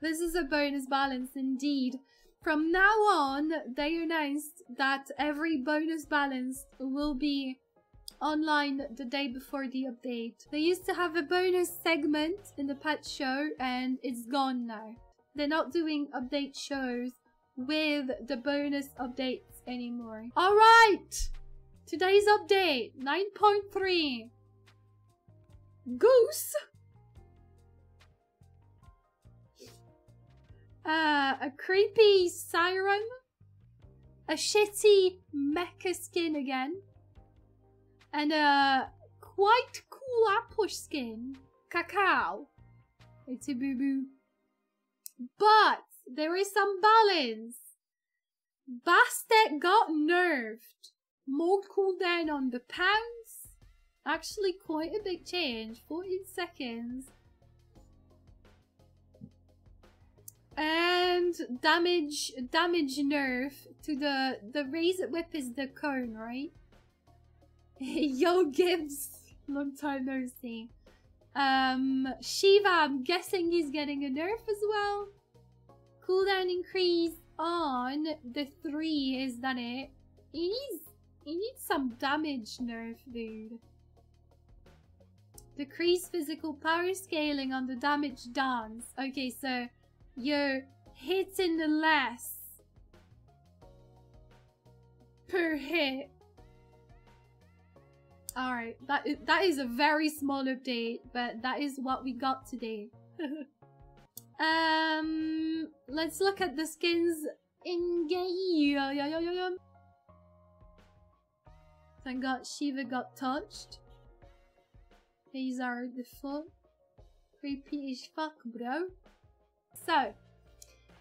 This is a bonus balance indeed. From now on, they announced that every bonus balance will be online the day before the update. They used to have a bonus segment in the pet show and it's gone now. They're not doing update shows with the bonus updates anymore. Alright! Today's update 9.3 Goose! Uh, a creepy siren. A shitty mecha skin again. And a quite cool Apple skin. Cacao. It's a boo boo. But there is some balance. Bastet got nerfed. More cooldown on the pounce. Actually quite a big change. 14 seconds. And damage damage nerf to the the razor whip is the cone, right? Yo Gibbs, long time no see. Um Shiva, I'm guessing he's getting a nerf as well. Cooldown increase on the three, is that it? He needs he needs some damage nerf, dude. Decrease physical power scaling on the damage dance. Okay, so you're hitting the less per hit. Alright, that, is, that is a very small update, but that is what we got today. um, let's look at the skins in game. Thank God Shiva got touched. These are the full. Creepy as fuck, bro. So,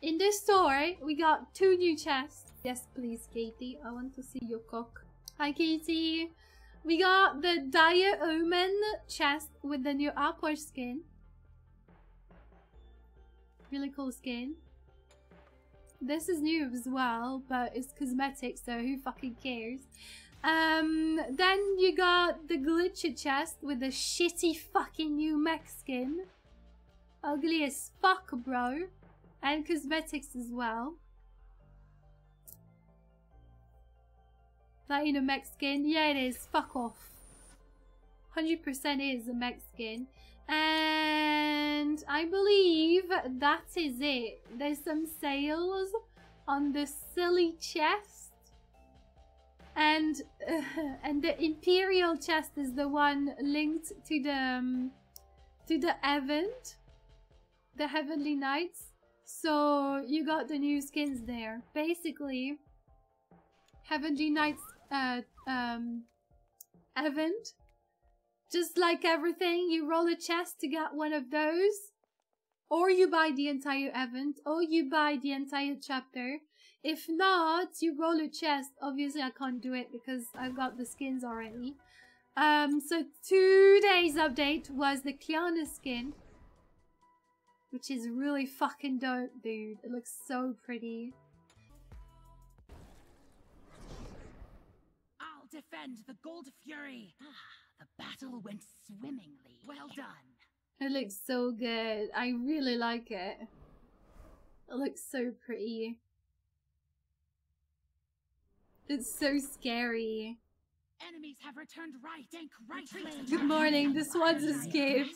in this story, we got two new chests. Yes, please, Katie. I want to see your cock. Hi, Katie. We got the Dire Omen chest with the new Aqua skin. Really cool skin. This is new as well, but it's cosmetic, so who fucking cares? Um, then you got the Glitcher chest with the shitty fucking new mech skin. Ugly as fuck, bro. And cosmetics as well. That ain't a Mexican. Yeah, it is. Fuck off. 100% is a Mexican. And I believe that is it. There's some sales on the silly chest. And uh, and the imperial chest is the one linked to the um, to the event the Heavenly Lights. So you got the new skins there. Basically, Heavenly Lights uh, um, event. Just like everything, you roll a chest to get one of those. Or you buy the entire event, or you buy the entire chapter. If not, you roll a chest. Obviously, I can't do it because I've got the skins already. Um, so today's update was the Cliodhna skin. Which is really fucking dope, dude. It looks so pretty. I'll defend the Gold Fury. Ah, the battle went swimmingly. Well done. It looks so good. I really like it. It looks so pretty. It's so scary. Enemies have returned right. Dank right. Good morning. This one's escaped.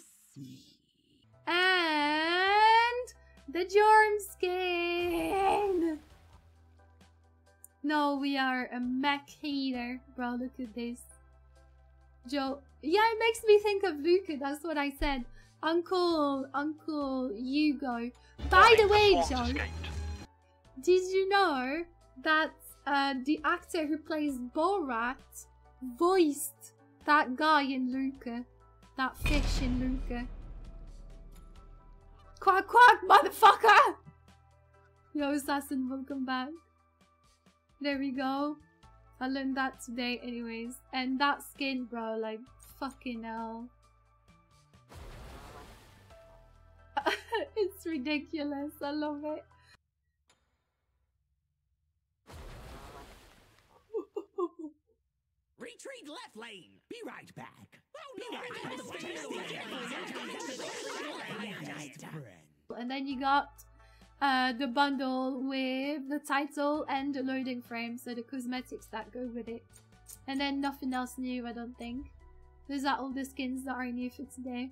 And the Jorm skin. No, we are a mech hater. Bro, look at this. Joe. Yeah, it makes me think of Luca. That's what I said. Uncle, Uncle Ugo. By the way, Joe, did you know that uh, the actor who plays Borat voiced that guy in Luca? That fish in Luca. Quack quack, motherfucker! Yo, Assassin, welcome back. There we go. I learned that today anyways. And that skin, bro, like, fucking hell. it's ridiculous. I love it. Retreat left lane. Be right back. And then you got uh, the bundle with the title and the loading frame, so the cosmetics that go with it. And then nothing else new, I don't think. Those are all the skins that are new for today.